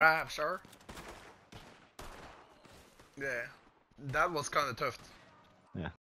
Five, sir. Yeah, that was kind of tough.